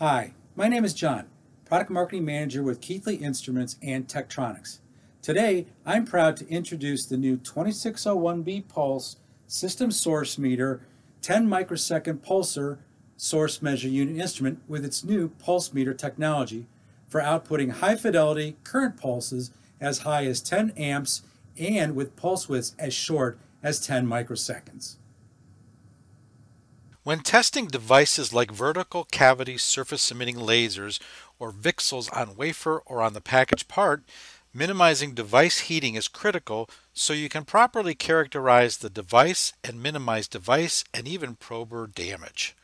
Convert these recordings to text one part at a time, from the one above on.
Hi, my name is John, Product Marketing Manager with Keithley Instruments and Tektronix. Today, I'm proud to introduce the new 2601B Pulse System Source Meter 10 microsecond pulser source measure unit instrument with its new pulse meter technology for outputting high fidelity current pulses as high as 10 amps and with pulse widths as short as 10 microseconds. When testing devices like vertical cavity surface emitting lasers or VCSELs on wafer or on the packaged part, minimizing device heating is critical so you can properly characterize the device and minimize device and even prober damage.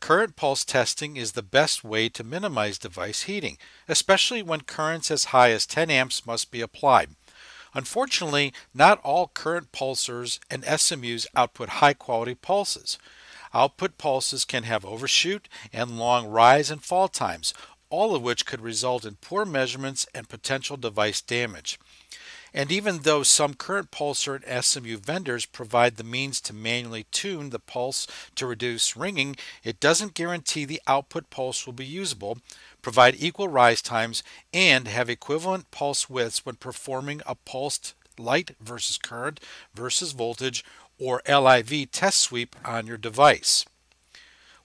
Current pulse testing is the best way to minimize device heating, especially when currents as high as 10 amps must be applied. Unfortunately, not all current pulsers and SMUs output high quality pulses. Output pulses can have overshoot and long rise and fall times, all of which could result in poor measurements and potential device damage. And even though some current pulser and SMU vendors provide the means to manually tune the pulse to reduce ringing, it doesn't guarantee the output pulse will be usable, provide equal rise times, and have equivalent pulse widths when performing a pulsed light versus current versus voltage or LIV test sweep on your device.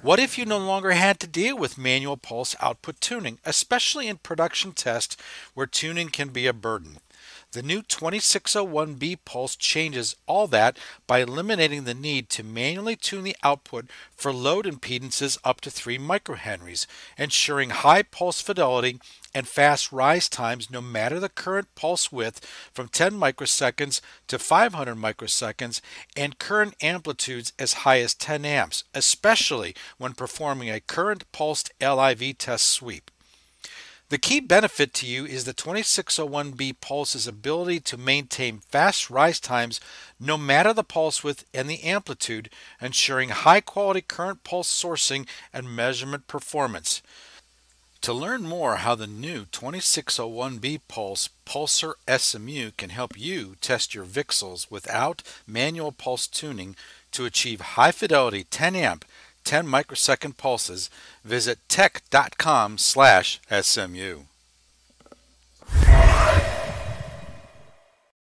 What if you no longer had to deal with manual pulse output tuning, especially in production tests where tuning can be a burden? The new 2601B pulse changes all that by eliminating the need to manually tune the output for load impedances up to 3 microhenries, ensuring high pulse fidelity and fast rise times no matter the current pulse width from 10 microseconds to 500 microseconds and current amplitudes as high as 10 amps, especially when performing a current pulsed LIV test sweep. The key benefit to you is the 2601B Pulse's ability to maintain fast rise times no matter the pulse width and the amplitude, ensuring high quality current pulse sourcing and measurement performance. To learn more how the new 2601B Pulse Pulser SMU can help you test your VCSELs without manual pulse tuning to achieve high fidelity 10 amp 10 microsecond pulses, visit tek.com slash SMU.